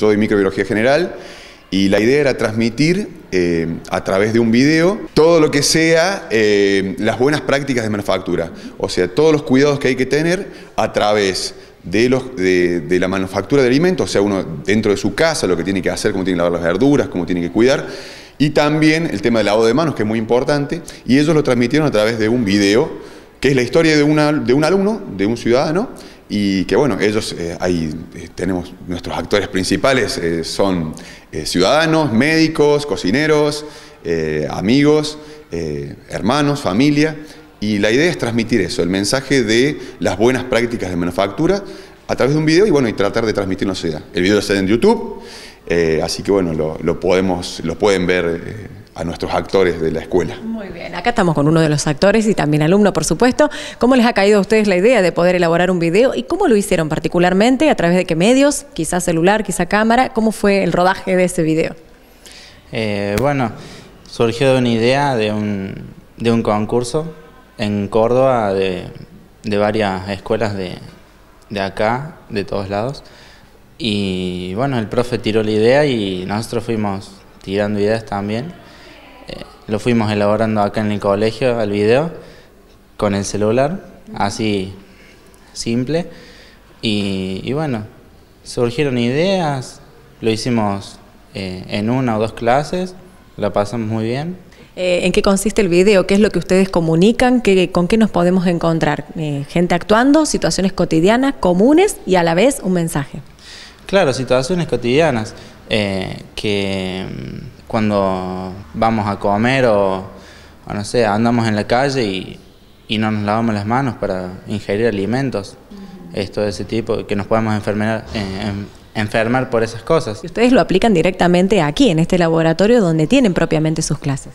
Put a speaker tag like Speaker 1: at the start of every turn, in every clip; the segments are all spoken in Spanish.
Speaker 1: Soy microbiología general y la idea era transmitir eh, a través de un video todo lo que sea eh, las buenas prácticas de manufactura, o sea, todos los cuidados que hay que tener a través de, los, de, la manufactura de alimentos, o sea, uno dentro de su casa, lo que tiene que hacer, cómo tiene que lavar las verduras, cómo tiene que cuidar, y también el tema del lavado de manos, que es muy importante, y ellos lo transmitieron a través de un video, que es la historia de, una, de un alumno, de un ciudadano, y que bueno, ellos, eh, ahí eh, tenemos nuestros actores principales, eh, son ciudadanos, médicos, cocineros, amigos, hermanos, familia, y la idea es transmitir eso, el mensaje de las buenas prácticas de manufactura a través de un video y bueno, y tratar de transmitirlo a la sociedad. El video está en YouTube, así que bueno, lo, podemos, lo pueden ver a nuestros actores de la escuela.
Speaker 2: Muy bien, acá estamos con uno de los actores y también alumno, por supuesto. ¿Cómo les ha caído a ustedes la idea de poder elaborar un video y cómo lo hicieron particularmente? ¿A través de qué medios? Quizá celular, quizá cámara. ¿Cómo fue el rodaje de ese video?
Speaker 3: Eh, bueno, surgió de una idea de un, de un concurso en Córdoba de, de varias escuelas de, de acá, de todos lados. Y bueno, el profe tiró la idea y nosotros fuimos tirando ideas también lo fuimos elaborando acá en el colegio, el video, con el celular, así simple. Y, bueno, surgieron ideas, lo hicimos eh, en una o dos clases, la pasamos muy bien.
Speaker 2: Eh, ¿En qué consiste el video? ¿Qué es lo que ustedes comunican? ¿Qué, ¿Con qué nos podemos encontrar? Eh, gente actuando, situaciones cotidianas, comunes y a la vez un mensaje.
Speaker 3: Claro, situaciones cotidianas que cuando vamos a comer o, no sé, andamos en la calle y, y, no nos lavamos las manos para ingerir alimentos, esto de ese tipo, que nos podemos enfermar, eh, enfermar por esas cosas.
Speaker 2: ¿Y ustedes lo aplican directamente aquí, en este laboratorio, donde tienen propiamente sus clases?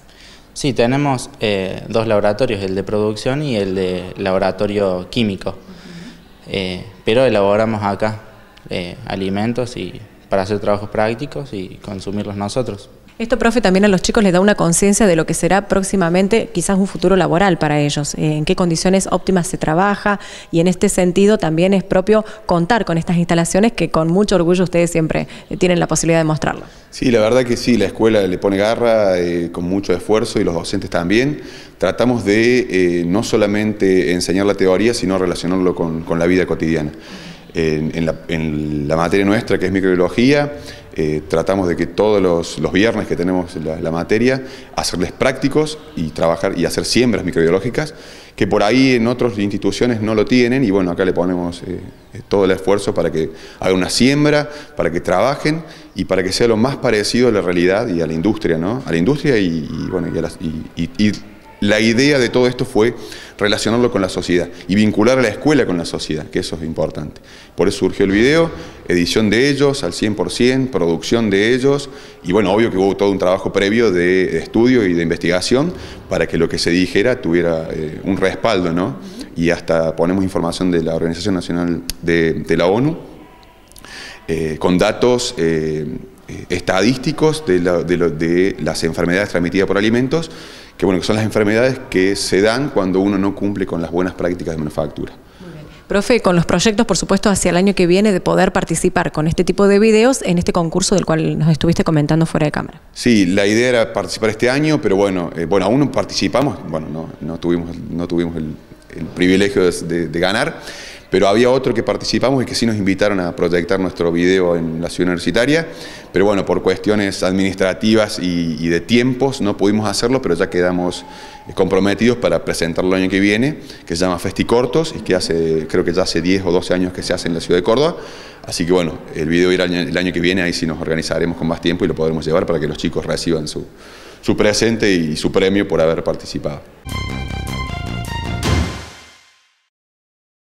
Speaker 3: Sí, tenemos eh, dos laboratorios, el de producción y el de laboratorio químico, eh, pero elaboramos acá alimentos y para hacer trabajos prácticos y consumirlos nosotros.
Speaker 2: Esto, profe, también a los chicos les da una conciencia de lo que será próximamente quizás un futuro laboral para ellos, eh, en qué condiciones óptimas se trabaja y en este sentido también es propio contar con estas instalaciones que con mucho orgullo ustedes siempre eh, tienen la posibilidad de mostrarlo.
Speaker 1: Sí, la verdad que sí, la escuela le pone garra eh, con mucho esfuerzo y los docentes también. Tratamos de no solamente enseñar la teoría, sino relacionarlo con, la vida cotidiana. En, la, en la materia nuestra, que es microbiología, eh, tratamos de que todos los, viernes que tenemos la, materia, hacerles prácticos y trabajar y hacer siembras microbiológicas, que por ahí en otras instituciones no lo tienen y bueno, acá le ponemos eh, eh, todo el esfuerzo para que hagan una siembra, para que trabajen y para que sea lo más parecido a la realidad y a la industria, ¿no? A la industria y, bueno, y, y la idea de todo esto fue relacionarlo con la sociedad y vincular a la escuela con la sociedad, que eso es importante. Por eso surgió el video, edición de ellos al 100%, producción de ellos y bueno, obvio que hubo todo un trabajo previo de estudio y de investigación para que lo que se dijera tuviera eh, un respaldo, ¿no? Y hasta ponemos información de la Organización Nacional de, la ONU eh, con datos eh, estadísticos de, de las enfermedades transmitidas por alimentos que, bueno, que son las enfermedades que se dan cuando uno no cumple con las buenas prácticas de manufactura.
Speaker 2: Profe, con los proyectos, por supuesto, hacia el año que viene de poder participar con este tipo de videos en este concurso del cual nos estuviste comentando fuera de cámara.
Speaker 1: Sí, la idea era participar este año, pero bueno, eh, bueno aún no participamos, bueno, no, no tuvimos, no tuvimos el, privilegio de ganar, pero había otro que participamos y que sí nos invitaron a proyectar nuestro video en la ciudad universitaria, pero bueno, por cuestiones administrativas y, de tiempos no pudimos hacerlo, pero ya quedamos comprometidos para presentarlo el año que viene, que se llama Festicortos y que hace, creo que ya hace 10 o 12 años que se hace en la ciudad de Córdoba, así que bueno, el video irá el año que viene, ahí sí nos organizaremos con más tiempo y lo podremos llevar para que los chicos reciban su, su presente y su premio por haber participado.